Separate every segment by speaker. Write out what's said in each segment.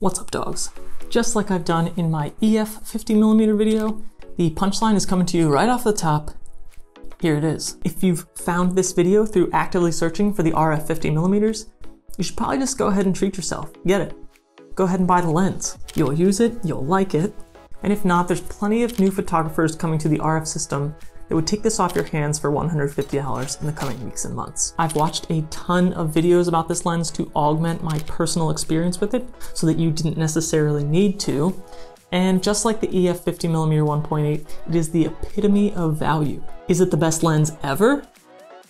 Speaker 1: What's up dogs? Just like I've done in my EF 50mm video, the punchline is coming to you right off the top. Here it is. If you've found this video through actively searching for the RF 50mm, you should probably just go ahead and treat yourself. Get it. Go ahead and buy the lens. You'll use it, you'll like it, and if not, there's plenty of new photographers coming to the RF system that would take this off your hands for $150 in the coming weeks and months. I've watched a ton of videos about this lens to augment my personal experience with it so that you didn't necessarily need to. And just like the EF 50mm 1.8, it is the epitome of value. Is it the best lens ever?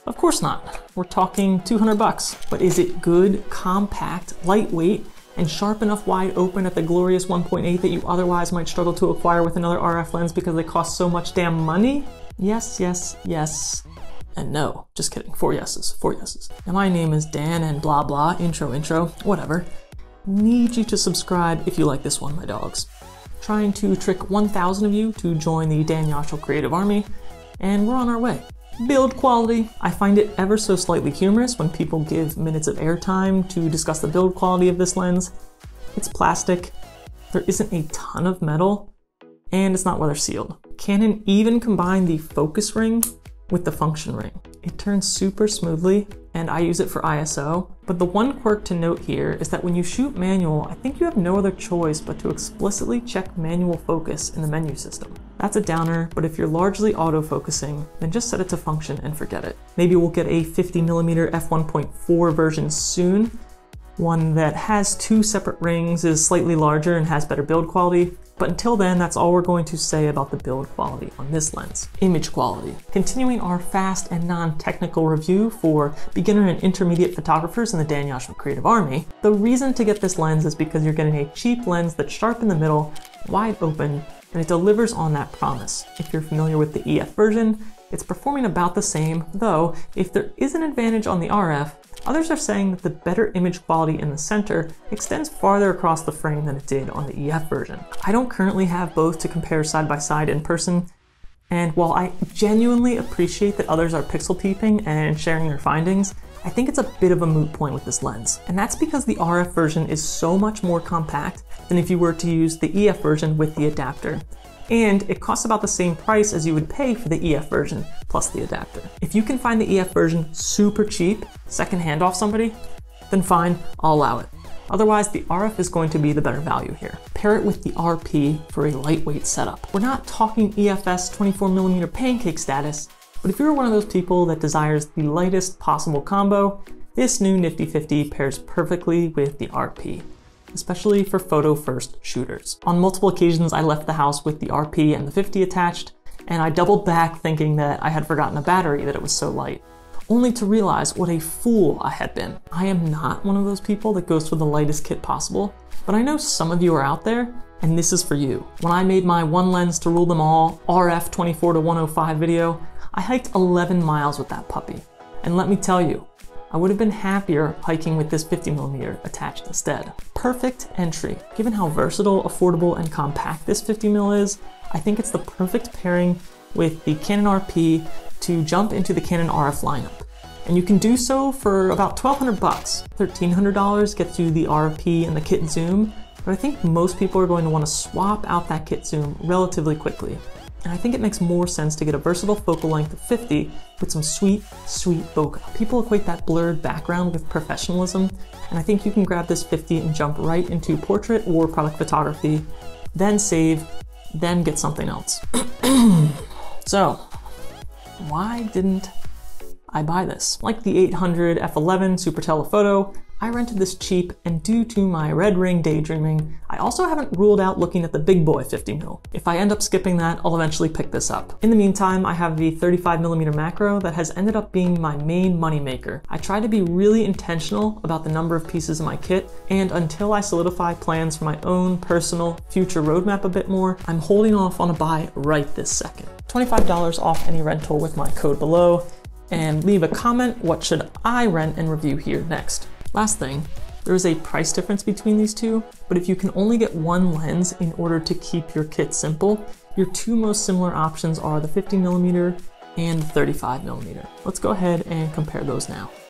Speaker 1: Of course not. We're talking 200 bucks. But is it good, compact, lightweight, and sharp enough wide open at the glorious 1.8 that you otherwise might struggle to acquire with another RF lens because they cost so much damn money? Yes, yes, yes, and no. Just kidding. Four yeses, four yeses. Now my name is Dan and blah blah, intro, intro, whatever. Need you to subscribe if you like this one, my dogs. Trying to trick 1,000 of you to join the Dan Yosua Creative Army, and we're on our way. Build quality. I find it ever so slightly humorous when people give minutes of airtime to discuss the build quality of this lens. It's plastic, there isn't a ton of metal, and it's not weather sealed. Canon even combined the focus ring with the function ring. It turns super smoothly and I use it for ISO, but the one quirk to note here is that when you shoot manual, I think you have no other choice but to explicitly check manual focus in the menu system. That's a downer, but if you're largely auto-focusing, then just set it to function and forget it. Maybe we'll get a 50mm f1.4 version soon, one that has two separate rings, is slightly larger, and has better build quality. But until then, that's all we're going to say about the build quality on this lens. Image quality. Continuing our fast and non-technical review for beginner and intermediate photographers in the Dan Yosua Creative Army, the reason to get this lens is because you're getting a cheap lens that's sharp in the middle, wide open, and it delivers on that promise. If you're familiar with the EF version, it's performing about the same, though if there is an advantage on the RF, others are saying that the better image quality in the center extends farther across the frame than it did on the EF version. I don't currently have both to compare side by side in person, and while I genuinely appreciate that others are pixel peeping and sharing their findings, I think it's a bit of a moot point with this lens. And that's because the RF version is so much more compact than if you were to use the EF version with the adapter and it costs about the same price as you would pay for the EF version plus the adapter. If you can find the EF version super cheap, secondhand off somebody, then fine, I'll allow it. Otherwise, the RF is going to be the better value here. Pair it with the RP for a lightweight setup. We're not talking EFS 24mm pancake status, but if you're one of those people that desires the lightest possible combo, this new Nifty 50 pairs perfectly with the RP especially for photo first shooters. On multiple occasions, I left the house with the RP and the 50 attached, and I doubled back thinking that I had forgotten a battery that it was so light only to realize what a fool I had been. I am not one of those people that goes for the lightest kit possible, but I know some of you are out there, and this is for you. When I made my one lens to rule them all RF 24 to 105 video, I hiked 11 miles with that puppy. And let me tell you, I would have been happier hiking with this 50mm attached instead. Perfect entry. Given how versatile, affordable, and compact this 50mm is, I think it's the perfect pairing with the Canon RP to jump into the Canon RF lineup. And you can do so for about 1200 bucks. $1,300 gets you the RP and the kit zoom, but I think most people are going to want to swap out that kit zoom relatively quickly and I think it makes more sense to get a versatile focal length of 50 with some sweet, sweet bokeh. People equate that blurred background with professionalism, and I think you can grab this 50 and jump right into portrait or product photography, then save, then get something else. so, why didn't I buy this? Like the 800 f11 Super Telephoto, I rented this cheap, and due to my red ring daydreaming, I also haven't ruled out looking at the big boy 50mm. If I end up skipping that, I'll eventually pick this up. In the meantime, I have the 35mm macro that has ended up being my main moneymaker. I try to be really intentional about the number of pieces in my kit, and until I solidify plans for my own personal future roadmap a bit more, I'm holding off on a buy right this second. $25 off any rental with my code below, and leave a comment what should I rent and review here next. Last thing, there is a price difference between these two, but if you can only get one lens in order to keep your kit simple, your two most similar options are the 50mm and 35mm. Let's go ahead and compare those now.